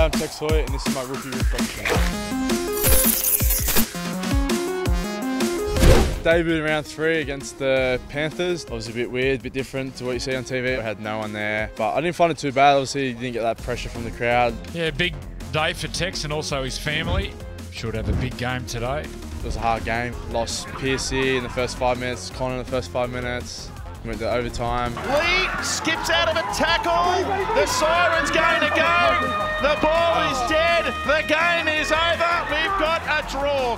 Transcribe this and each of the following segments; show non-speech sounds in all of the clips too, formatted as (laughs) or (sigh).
Hi, I'm Tex Hoy, and this is my rookie reflection. Debut in round three against the Panthers. It was a bit weird, a bit different to what you see on TV. I had no one there, but I didn't find it too bad. Obviously, you didn't get that pressure from the crowd. Yeah, big day for Tex and also his family. Should have a big game today. It was a hard game. Lost Pearcey in the first five minutes, Connor in the first five minutes. Went to overtime. Lee skips out of a tackle. The siren's going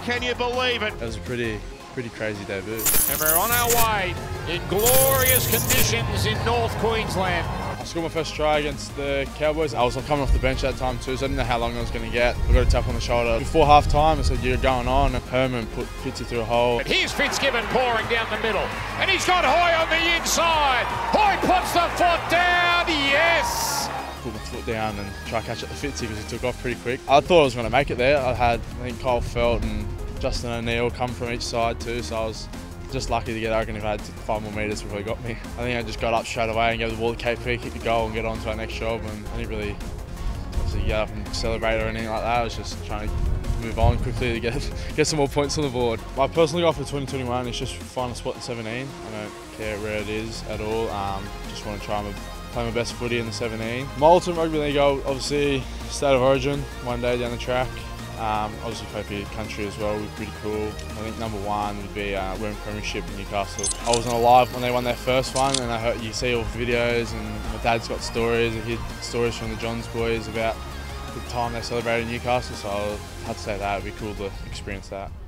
Can you believe it? That was a pretty, pretty crazy debut. And we're on our way in glorious conditions in North Queensland. I scored my first try against the Cowboys. I was coming off the bench that time too, so I didn't know how long I was going to get. I got a tap on the shoulder. Before half time, I said, You're going on. And Herman put Fitzy through a hole. And here's Fitzgibbon pouring down the middle. And he's got Hoy on the inside. Hoy puts the foot down. Yes. Put my foot down and try to catch up the Fitzy because he took off pretty quick. I thought I was going to make it there. I had, I think, Kyle Feldt and Justin O'Neill come from each side too, so I was just lucky to get Oregon if I had five more metres before he got me. I think I just got up straight away and gave the ball to KP, kick the goal and get on to our next job. And I didn't really obviously get up and celebrate or anything like that. I was just trying to move on quickly to get (laughs) get some more points on the board. My personal goal for 2021 is just find a spot in 17. I don't care where it is at all. Um, just want to try and play my best footy in the 17. My ultimate rugby league goal, obviously, state of origin, one day down the track. Um, obviously your country as well would be pretty cool. I think number one would be uh, winning premiership in Newcastle. I wasn't alive when they won their first one and I heard you see all the videos and my dad's got stories, I hear stories from the Johns boys about the time they celebrated in Newcastle so I had to say that, would be cool to experience that.